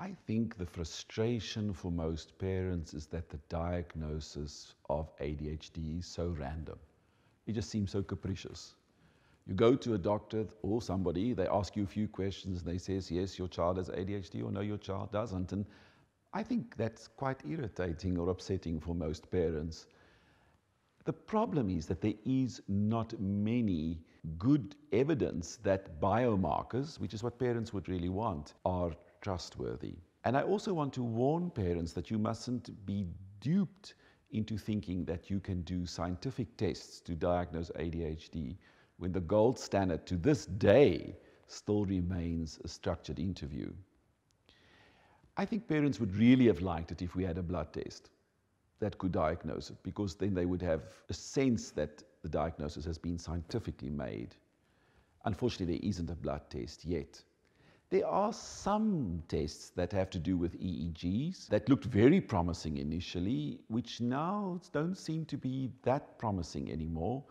I think the frustration for most parents is that the diagnosis of ADHD is so random. It just seems so capricious. You go to a doctor or somebody, they ask you a few questions, and they says, yes, your child has ADHD, or no, your child doesn't. And I think that's quite irritating or upsetting for most parents. The problem is that there is not many good evidence that biomarkers, which is what parents would really want, are trustworthy. And I also want to warn parents that you mustn't be duped into thinking that you can do scientific tests to diagnose ADHD when the gold standard to this day still remains a structured interview. I think parents would really have liked it if we had a blood test that could diagnose it because then they would have a sense that the diagnosis has been scientifically made. Unfortunately, there isn't a blood test yet. There are some tests that have to do with EEGs that looked very promising initially, which now don't seem to be that promising anymore.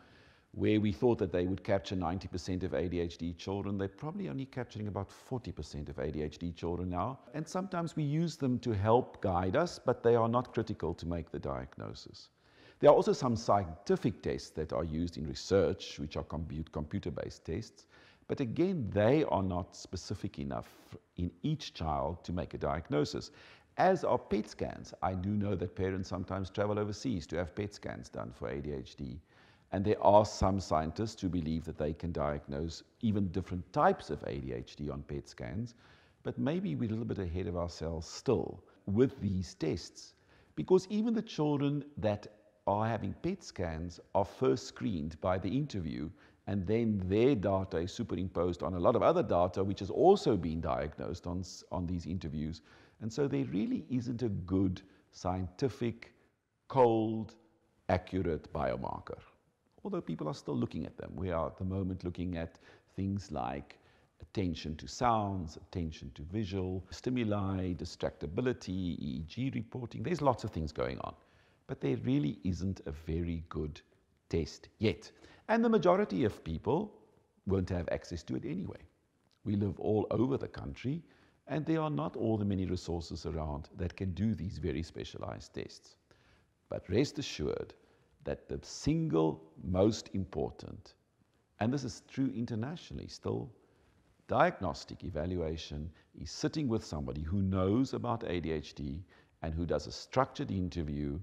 Where we thought that they would capture 90% of ADHD children, they're probably only capturing about 40% of ADHD children now. And sometimes we use them to help guide us, but they are not critical to make the diagnosis. There are also some scientific tests that are used in research, which are computer based tests. But again, they are not specific enough in each child to make a diagnosis. As are PET scans. I do know that parents sometimes travel overseas to have PET scans done for ADHD. And there are some scientists who believe that they can diagnose even different types of ADHD on PET scans. But maybe we're a little bit ahead of ourselves still with these tests. Because even the children that are having PET scans are first screened by the interview and then their data is superimposed on a lot of other data which has also been diagnosed on, on these interviews. And so there really isn't a good scientific, cold, accurate biomarker. Although people are still looking at them. We are at the moment looking at things like attention to sounds, attention to visual, stimuli, distractibility, EEG reporting. There's lots of things going on. But there really isn't a very good test yet. And the majority of people won't have access to it anyway. We live all over the country, and there are not all the many resources around that can do these very specialized tests. But rest assured that the single most important, and this is true internationally still, diagnostic evaluation is sitting with somebody who knows about ADHD and who does a structured interview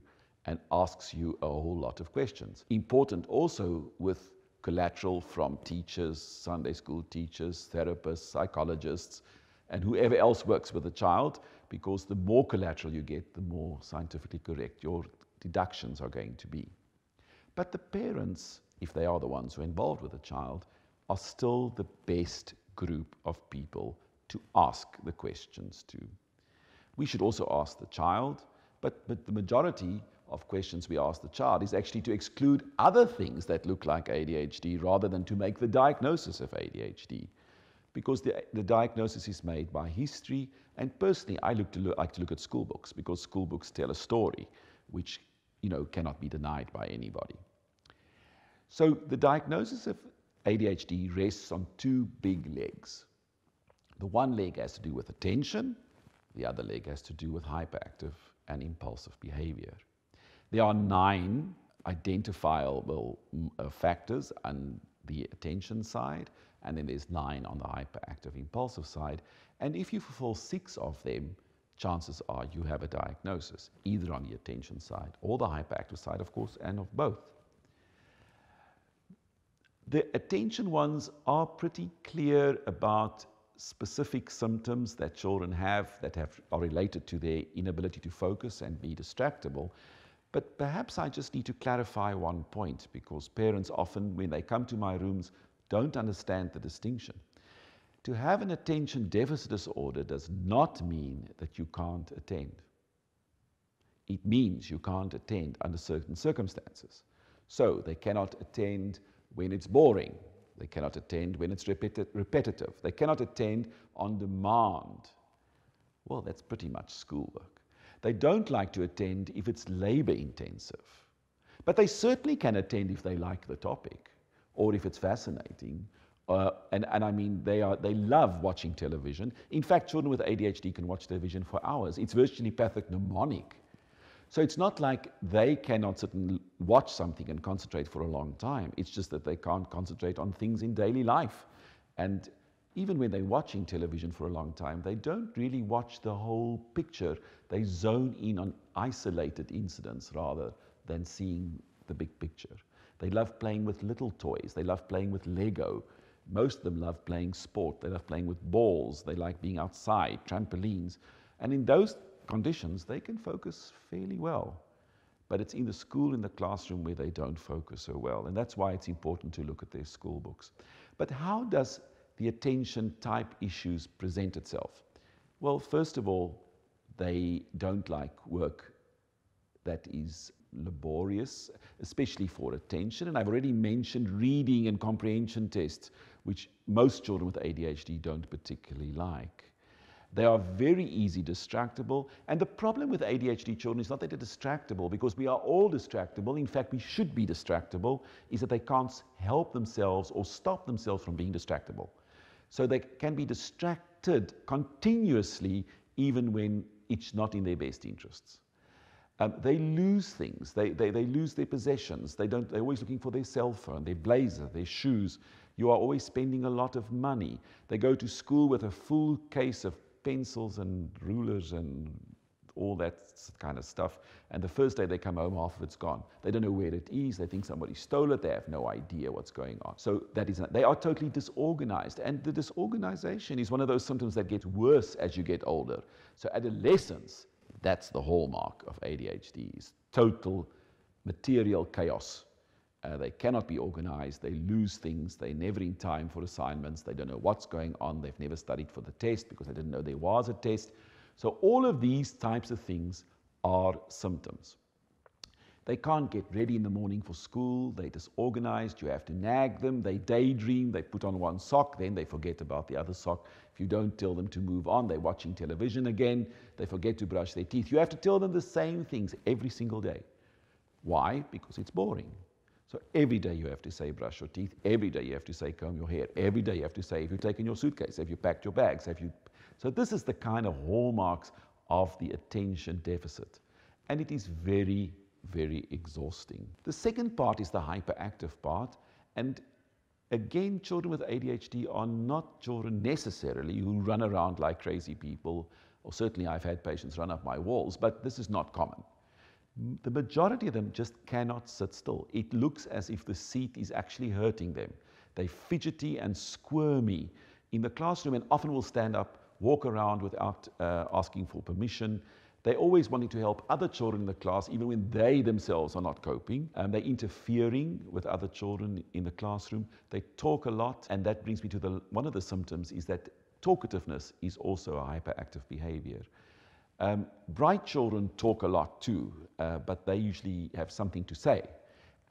and asks you a whole lot of questions. Important also with collateral from teachers, Sunday school teachers, therapists, psychologists, and whoever else works with a child, because the more collateral you get, the more scientifically correct your deductions are going to be. But the parents, if they are the ones who are involved with the child, are still the best group of people to ask the questions to. We should also ask the child, but, but the majority of questions we ask the child is actually to exclude other things that look like ADHD rather than to make the diagnosis of ADHD. Because the, the diagnosis is made by history, and personally, I look to look, like to look at school books because school books tell a story which you know, cannot be denied by anybody. So the diagnosis of ADHD rests on two big legs. The one leg has to do with attention, the other leg has to do with hyperactive and impulsive behavior. There are nine identifiable mm, uh, factors on the attention side, and then there's nine on the hyperactive impulsive side. And if you fulfill six of them, chances are you have a diagnosis, either on the attention side or the hyperactive side, of course, and of both. The attention ones are pretty clear about specific symptoms that children have that have, are related to their inability to focus and be distractible. But perhaps I just need to clarify one point because parents often, when they come to my rooms, don't understand the distinction. To have an attention deficit disorder does not mean that you can't attend. It means you can't attend under certain circumstances. So they cannot attend when it's boring. They cannot attend when it's repeti repetitive. They cannot attend on demand. Well, that's pretty much schoolwork. They don't like to attend if it's labor intensive. But they certainly can attend if they like the topic, or if it's fascinating, Uh, and, and I mean, they, are, they love watching television. In fact, children with ADHD can watch television for hours. It's virtually pathognomonic. So it's not like they cannot sit and watch something and concentrate for a long time. It's just that they can't concentrate on things in daily life. And even when they're watching television for a long time, they don't really watch the whole picture. They zone in on isolated incidents rather than seeing the big picture. They love playing with little toys. They love playing with Lego. Most of them love playing sport. They love playing with balls. They like being outside, trampolines. And in those conditions, they can focus fairly well. But it's in the school, in the classroom, where they don't focus so well. And that's why it's important to look at their school books. But how does the attention type issues present itself? Well, first of all, they don't like work that is laborious, especially for attention. And I've already mentioned reading and comprehension tests, which most children with ADHD don't particularly like. They are very easy distractible. And the problem with ADHD children is not that they're distractible, because we are all distractible. In fact, we should be distractible, is that they can't help themselves or stop themselves from being distractible. So they can be distracted continuously, even when it's not in their best interests. Um, they lose things. They, they, they lose their possessions. They don't, they're always looking for their cell phone, their blazer, their shoes. You are always spending a lot of money. They go to school with a full case of pencils and rulers and all that kind of stuff. And the first day they come home, half of it's gone. They don't know where it is. They think somebody stole it. They have no idea what's going on. So that is, they are totally disorganized. And the disorganization is one of those symptoms that gets worse as you get older. So adolescence that's the hallmark of ADHD is total material chaos. Uh, they cannot be organized. They lose things. They're never in time for assignments. They don't know what's going on. They've never studied for the test because they didn't know there was a test. So all of these types of things are symptoms. They can't get ready in the morning for school. They're disorganized. You have to nag them. They daydream. They put on one sock, then they forget about the other sock. If you don't tell them to move on, they're watching television again. They forget to brush their teeth. You have to tell them the same things every single day. Why? Because it's boring. So every day you have to say brush your teeth. Every day you have to say comb your hair. Every day you have to say if you've taken your suitcase, have you packed your bags, have you. So this is the kind of hallmarks of the attention deficit. And it is very, very exhausting. The second part is the hyperactive part. And Again, children with ADHD are not children necessarily who run around like crazy people, or certainly I've had patients run up my walls, but this is not common. The majority of them just cannot sit still. It looks as if the seat is actually hurting them. They're fidgety and squirmy in the classroom and often will stand up, walk around without uh, asking for permission. They're always wanting to help other children in the class, even when they themselves are not coping. Um, they're interfering with other children in the classroom. They talk a lot, and that brings me to the, one of the symptoms is that talkativeness is also a hyperactive behavior. Um, bright children talk a lot too, uh, but they usually have something to say.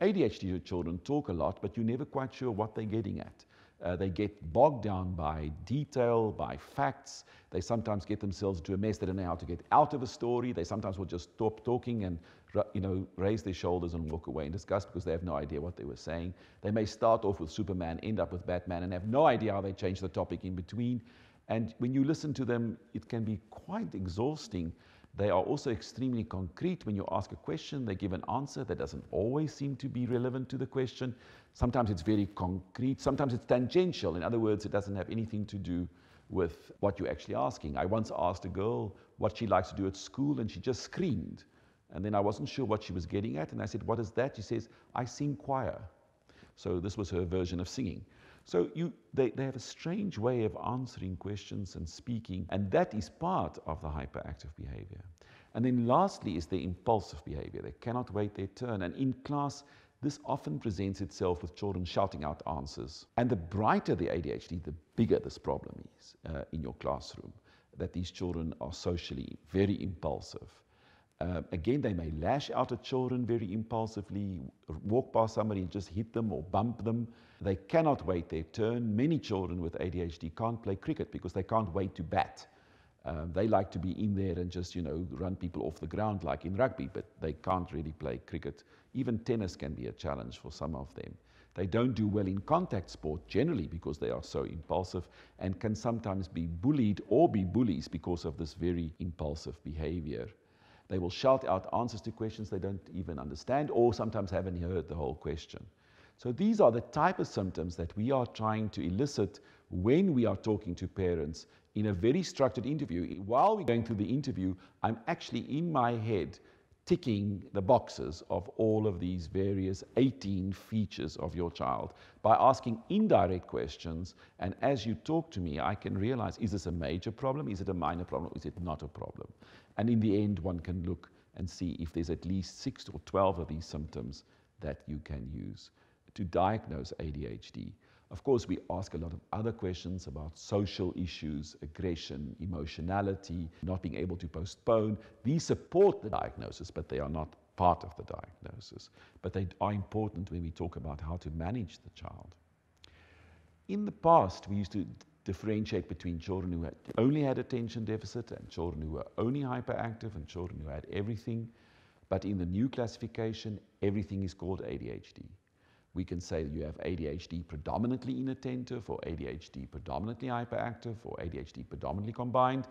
ADHD children talk a lot, but you're never quite sure what they're getting at. Uh, they get bogged down by detail, by facts. They sometimes get themselves into a mess. They don't know how to get out of a story. They sometimes will just stop talking and you know, raise their shoulders and walk away in disgust because they have no idea what they were saying. They may start off with Superman, end up with Batman, and have no idea how they change the topic in between. And when you listen to them, it can be quite exhausting. They are also extremely concrete. When you ask a question, they give an answer that doesn't always seem to be relevant to the question. Sometimes it's very concrete, sometimes it's tangential. In other words, it doesn't have anything to do with what you're actually asking. I once asked a girl what she likes to do at school, and she just screamed. And then I wasn't sure what she was getting at, and I said, What is that? She says, I sing choir. So this was her version of singing. So you, they, they have a strange way of answering questions and speaking, and that is part of the hyperactive behavior. And then lastly is the impulsive behavior. They cannot wait their turn. And in class, this often presents itself with children shouting out answers. And the brighter the ADHD, the bigger this problem is uh, in your classroom, that these children are socially very impulsive. Uh, again, they may lash out at children very impulsively, walk past somebody and just hit them or bump them. They cannot wait their turn. Many children with ADHD can't play cricket because they can't wait to bat. Um, they like to be in there and just, you know, run people off the ground like in rugby, but they can't really play cricket. Even tennis can be a challenge for some of them. They don't do well in contact sport generally because they are so impulsive and can sometimes be bullied or be bullies because of this very impulsive behavior. They will shout out answers to questions they don't even understand or sometimes haven't heard the whole question. So these are the type of symptoms that we are trying to elicit when we are talking to parents in a very structured interview. While we're going through the interview, I'm actually in my head ticking the boxes of all of these various 18 features of your child by asking indirect questions. And as you talk to me, I can realize is this a major problem? Is it a minor problem? Is it not a problem? And in the end, one can look and see if there's at least six or 12 of these symptoms that you can use to diagnose ADHD. Of course, we ask a lot of other questions about social issues, aggression, emotionality, not being able to postpone. These support the diagnosis, but they are not part of the diagnosis. But they are important when we talk about how to manage the child. In the past, we used to differentiate between children who had only had attention deficit and children who were only hyperactive and children who had everything. But in the new classification, everything is called ADHD. We can say you have ADHD predominantly inattentive or ADHD predominantly hyperactive or ADHD predominantly combined,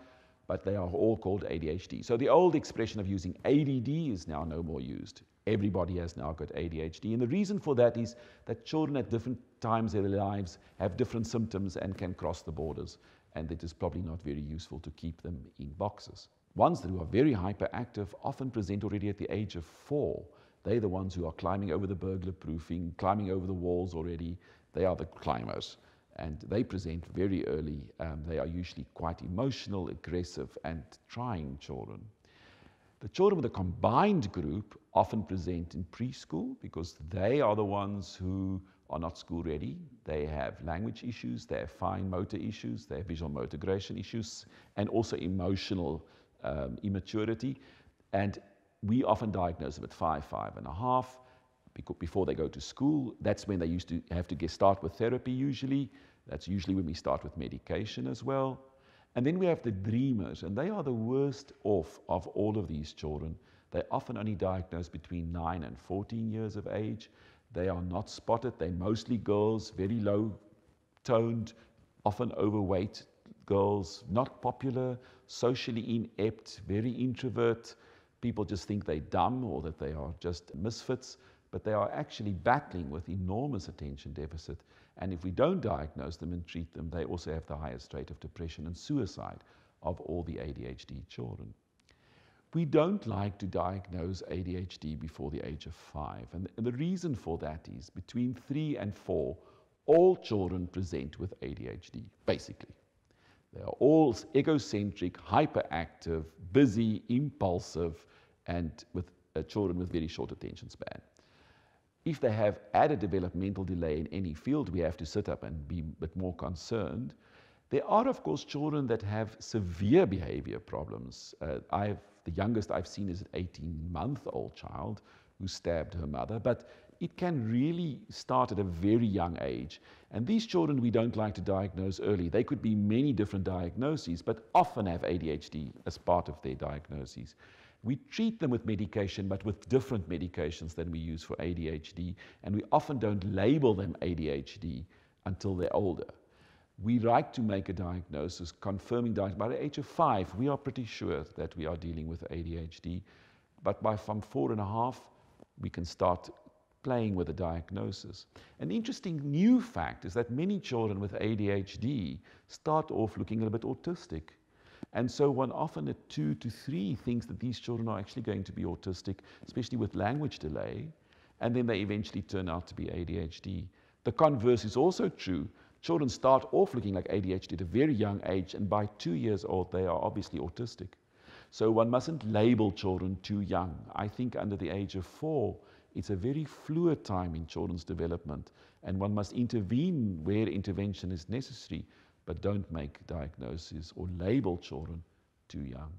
but they are all called ADHD. So the old expression of using ADD is now no more used. Everybody has now got ADHD. And the reason for that is that children at different times in their lives have different symptoms and can cross the borders. And it is probably not very useful to keep them in boxes. Ones that are very hyperactive often present already at the age of four they're the ones who are climbing over the burglar proofing, climbing over the walls already. They are the climbers. And they present very early. Um, they are usually quite emotional, aggressive, and trying children. The children with a combined group often present in preschool because they are the ones who are not school ready. They have language issues, they have fine motor issues, they have visual motor aggression issues, and also emotional um, immaturity. And we often diagnose them at five, five and a half before they go to school. That's when they used to have to get start with therapy usually. That's usually when we start with medication as well. And then we have the dreamers, and they are the worst off of all of these children. They're often only diagnosed between 9 and 14 years of age. They are not spotted. They're mostly girls, very low toned, often overweight girls, not popular, socially inept, very introvert, people just think they're dumb or that they are just misfits, but they are actually battling with enormous attention deficit. And if we don't diagnose them and treat them, they also have the highest rate of depression and suicide of all the ADHD children. We don't like to diagnose ADHD before the age of five. And the reason for that is between three and four, all children present with ADHD, basically. They are all egocentric, hyperactive, busy, impulsive, and with uh, children with very short attention span. If they have added developmental delay in any field, we have to sit up and be a bit more concerned. There are, of course, children that have severe behavior problems. Uh, I've, the youngest I've seen is an 18 month old child who stabbed her mother, but it can really start at a very young age. And these children we don't like to diagnose early. They could be many different diagnoses, but often have ADHD as part of their diagnoses. We treat them with medication, but with different medications than we use for ADHD, and we often don't label them ADHD until they're older. We like to make a diagnosis, confirming diagnosis. By the age of five, we are pretty sure that we are dealing with ADHD, but by from four and a half, we can start playing with a diagnosis. An interesting new fact is that many children with ADHD start off looking a little bit autistic and so one often at two to three thinks that these children are actually going to be autistic, especially with language delay, and then they eventually turn out to be ADHD. The converse is also true. Children start off looking like ADHD at a very young age, and by two years old, they are obviously autistic. So one mustn't label children too young. I think under the age of four, it's a very fluid time in children's development, and one must intervene where intervention is necessary but don't make diagnoses or label children too young.